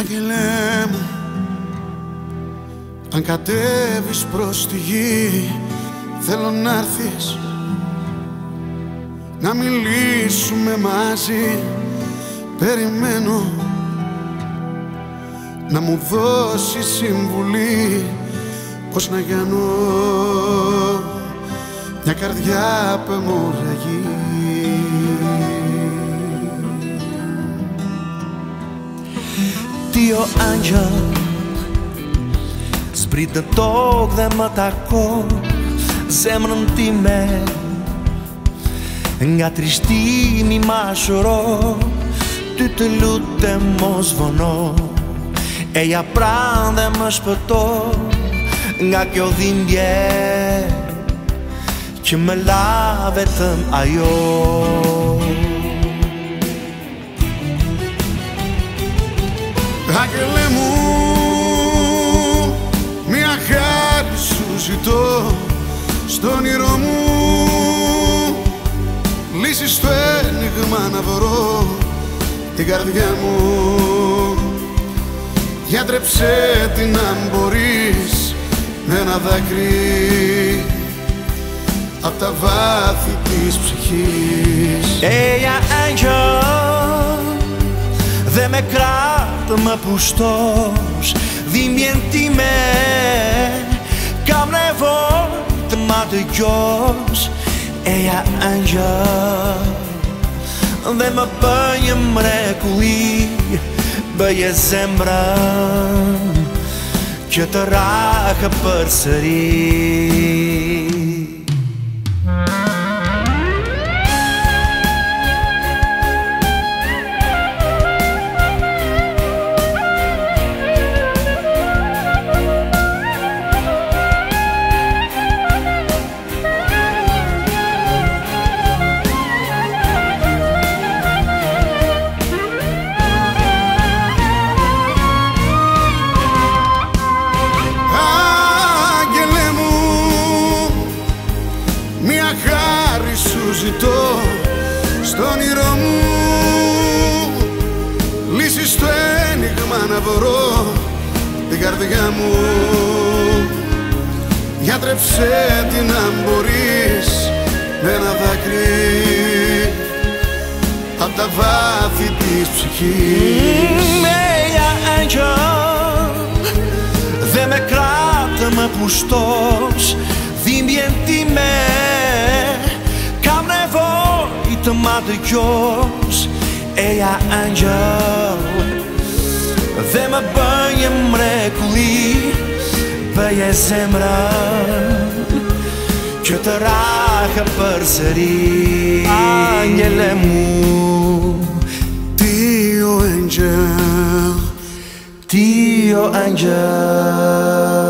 Άγγελέ μου Αν κατέβεις προς τη γη Θέλω να έρθεις Να μιλήσουμε μαζί. Περιμένω Να μου δώσεις συμβουλή Πώς να γίνω Μια καρδιά που Dio angjël Zbrit në tokë dhe më tako Zemrën time. Nga trishtimi ma shuro Ty të lutë mos vono. E ja dhe më shpëto Nga kjo dhimbje Që më la vetëm ajo Άγγελε μου Μια χάρη σου ζητώ Στον όνειρό μου. Λύση στο ένιγμα να βρω Την καρδιά μου. Γιατρέψε την αν μπορείς Με ένα δάκρυ Απ' τα βάθη της ψυχής. Hey, angel, δεν με ritme apostós Dimienti-me Cap nevol Te mata i jos Ella àngel De ma penya em bai a sembra Que te raca per serir. Μια χάρη σου ζητώ Στο όνειρό μου. Λύση στο ένιγμα να βρω Την καρδιά μου. Γιατρέψε την αν μπορείς Με ένα δάκρυ Απ' τα βάθη της ψυχής. Meja angel Dhe me kratë më pushtosh Dhimbjen mother yours é a angel Vem bem a mrecoli Bem a zemran Que terá que aparecer Angel é mu Tio angel Tio angel.